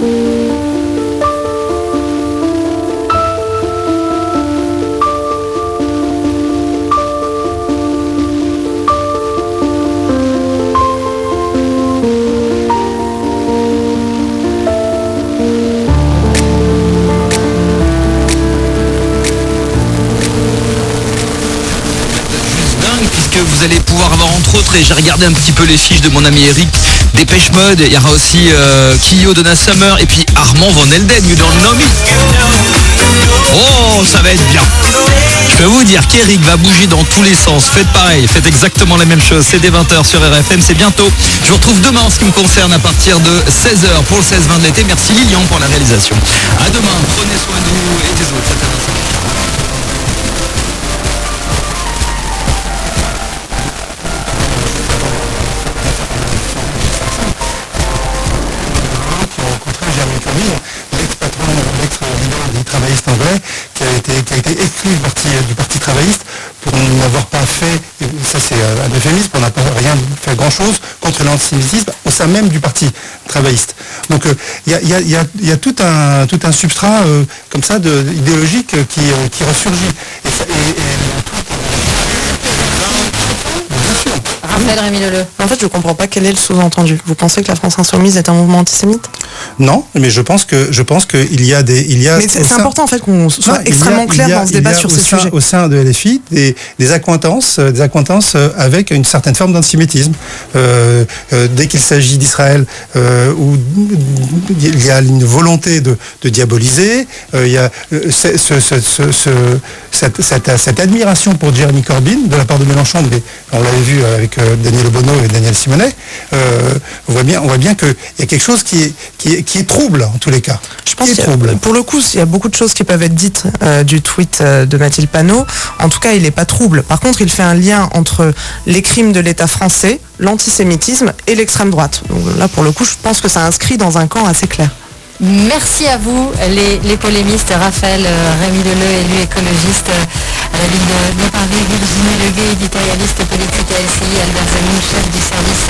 Thank you. Vous allez pouvoir avoir entre autres, et j'ai regardé un petit peu les fiches de mon ami Eric, Dépêche Mode, il y aura aussi euh, Kyo, Donna Summer, et puis Armand Van Elden, You Don't Know Me. Oh, ça va être bien. Je peux vous dire qu'Eric va bouger dans tous les sens. Faites pareil, faites exactement la même chose. C'est dès 20h sur RFM, c'est bientôt. Je vous retrouve demain en ce qui me concerne à partir de 16h pour le 16-20 de l'été. Merci Lilian pour la réalisation. À demain, prenez soin de vous et des autres. Travailliste anglais qui a été, qui a été exclu du parti, du parti travailliste pour n'avoir pas fait, ça c'est un euphémisme, pour n'avoir rien fait grand-chose contre l'antisémitisme au sein même du parti travailliste. Donc il y, a, tout un, substrat euh, comme ça idéologique qui, euh, ressurgit. Raphaël Rémi Leleu. En fait, je ne comprends pas quel est le sous-entendu. Vous pensez que la France Insoumise est un mouvement antisémite? Non, mais je pense que je pense qu'il y a des il y a. Mais c'est important en fait qu'on soit extrêmement clair dans ce débat sur ces sujets. Au sein de LFI, des, des accointances, des accointances avec une certaine forme d'antisémitisme. Euh, euh, dès qu'il s'agit d'Israël, euh, où il y a une volonté de, de diaboliser, euh, il y a ce, ce, ce, cette, cette, cette, admiration pour Jeremy Corbyn de la part de Mélenchon. Mais on l'avait vu avec Daniel Obono et Daniel Simonet, euh, on voit bien, on voit bien qu'il y a quelque chose qui est, qui est, qui est trouble en tous les cas. Je pense que pour le coup, il y a beaucoup de choses qui peuvent être dites euh, du tweet euh, de Mathilde Panot. En tout cas, il n'est pas trouble. Par contre, il fait un lien entre les crimes de l'État français, l'antisémitisme et l'extrême droite. Donc là, pour le coup, je pense que ça inscrit dans un camp assez clair. Merci à vous, les, polémistes, Raphaël Rémi Deleu, élu écologiste à la ville de, Paris, Virginie Leguet, éditorialiste politique à LCI, Albert Zanin, chef du service